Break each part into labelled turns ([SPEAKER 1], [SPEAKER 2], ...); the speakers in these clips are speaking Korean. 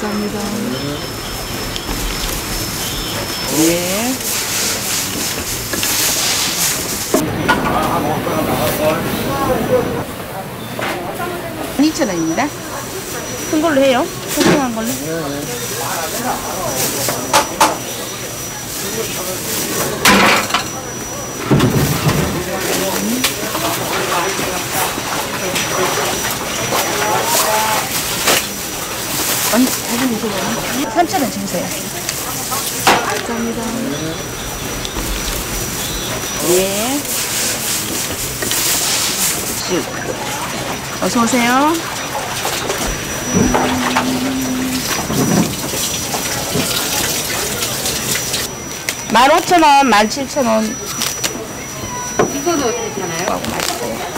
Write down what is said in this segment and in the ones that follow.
[SPEAKER 1] 감사합니다. 예. 네. 2,000원입니다. 큰 걸로 해요. 통통한 걸로. 사진 주세요. 3,000원 주세요. 감사합니다. 예. 쭉. 어서 오세요. 만 오천 원, 만 칠천 원.
[SPEAKER 2] 이거는 어떻게 하나요?
[SPEAKER 1] 하고 맛있어요.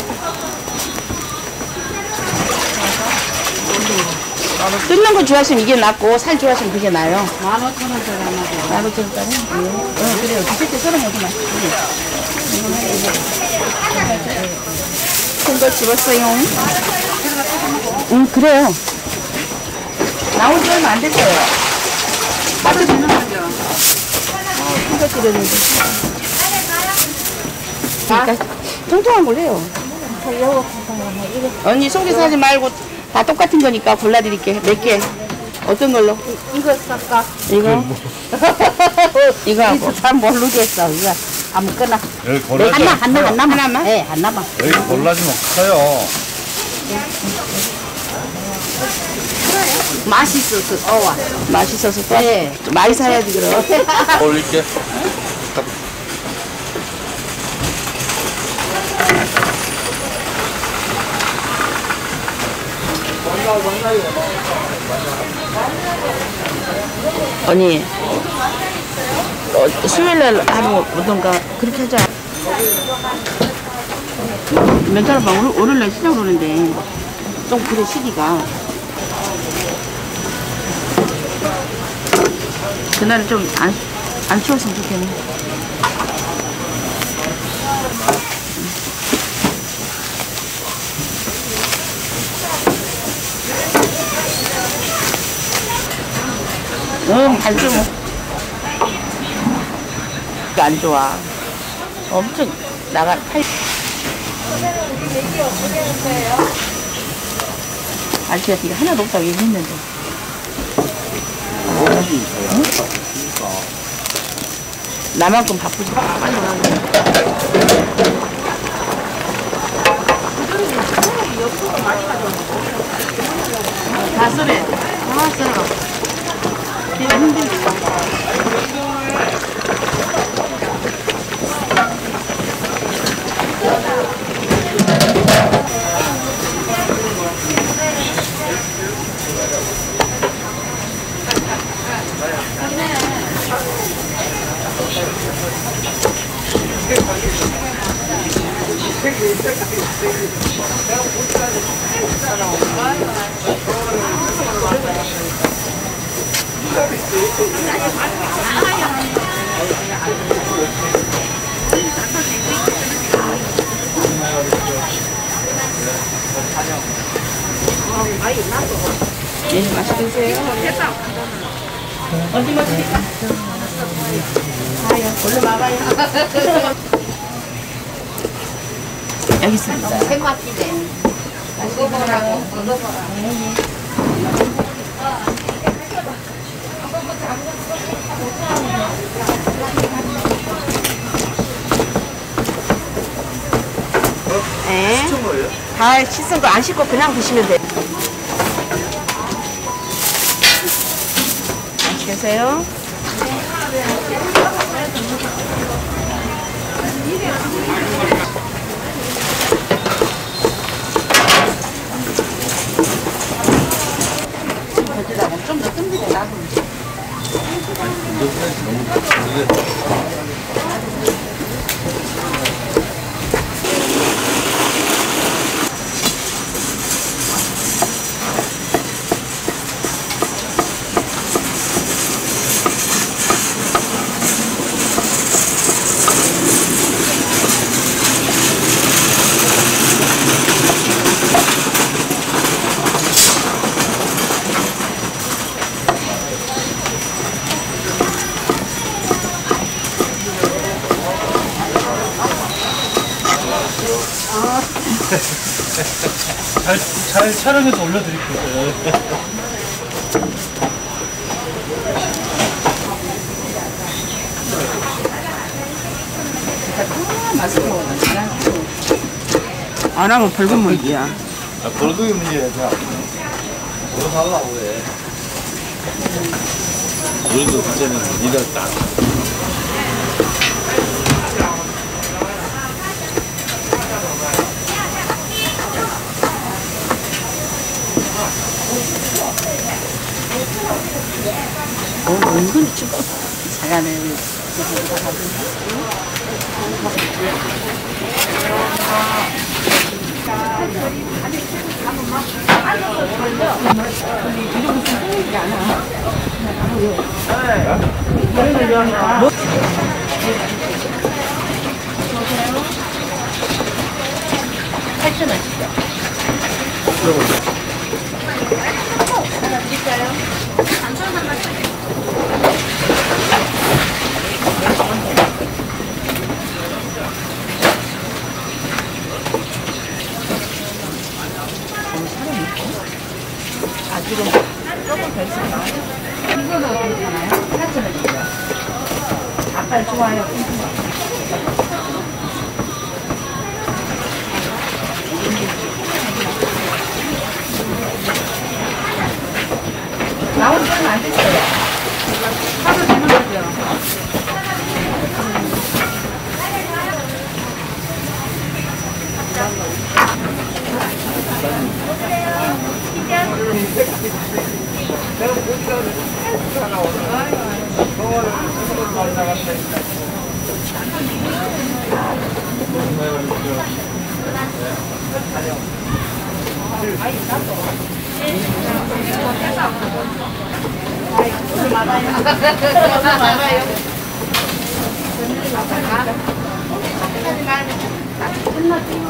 [SPEAKER 1] 뜯는 거 좋아하시면 이게 낫고 살 좋아하시면 그게 나아요.
[SPEAKER 2] 만 오천 원짜리 하나 더. 만
[SPEAKER 1] 오천 원짜리? 예. 어,
[SPEAKER 2] 그래요. 두세트 썰은 여기 맛있어요.
[SPEAKER 1] 큰거 집었어요. 응, 그래요. 나온 지 얼마 안 됐어요.
[SPEAKER 2] 하도 되는 거죠?
[SPEAKER 1] 큰거 집었는데. 그러니까 통통한 걸 해요. 언니 속에서 하지 말고 다 똑같은 거니까 골라드릴게. 몇 개? 어떤 걸로?
[SPEAKER 2] 이거 쌀까?
[SPEAKER 1] 이거? 이거 하고. 이거
[SPEAKER 2] 잘 모르겠어. 이거 아무거나.
[SPEAKER 3] 여기 골라지 하나, 하나,
[SPEAKER 2] 하나만. 하나만? 네, 하나만.
[SPEAKER 3] 여기 골라지면 커요.
[SPEAKER 2] 맛있어서 좋아.
[SPEAKER 1] 맛있어서 또 네. 좀 많이 사야지 그럼.
[SPEAKER 3] 올릴게.
[SPEAKER 1] 언니 어, 수요일날 하루 오던가 그렇게 하자. 멘탈 봐 오늘 월요일날 시장 오는데 좀 그래 시기가 그날은 좀 안 안 추웠으면 좋겠네. 응, 뭐. 안 좋아. 엄청 나가, 팔. 아저씨가 이게 하나도 없다고 얘기했는데. 응? 나만큼 바쁘지. 빨리 나가.
[SPEAKER 2] 다
[SPEAKER 1] 예, 맛있게 드세요. 어디 먹습니까? 아유, 얼른 와봐요. 여기 있습니다.
[SPEAKER 2] 생맛집에.
[SPEAKER 1] 먹어보라고. 먹어보라.
[SPEAKER 2] 네. 다 씻은 거 안 씻고 그냥 드시면 돼요.
[SPEAKER 1] 맛있게 드세요. 좀더 뜸들여 나도.
[SPEAKER 3] 너무 잘, 잘 촬영해서 올려드릴게요.
[SPEAKER 2] 안 하면 벌금 문제야.
[SPEAKER 3] 아, 벌금이 문제야, 자. 뭐로 살라고 해. 우리도 그때는 니가 딱.
[SPEAKER 1] 어, 은근히 춥 잘하네. 지금 조금 됐습니다.
[SPEAKER 2] 이거는 어떻게 되나요?
[SPEAKER 1] 사천원입니다. 닭발 좋아요. 끝났 지.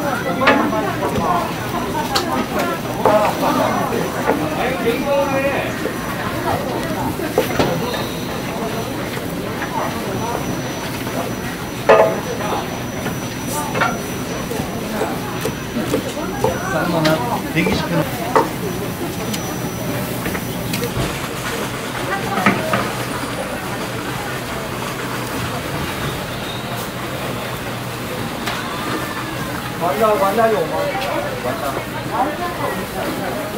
[SPEAKER 1] 싼 거는 120분. 완다, 완다, 有吗？완다。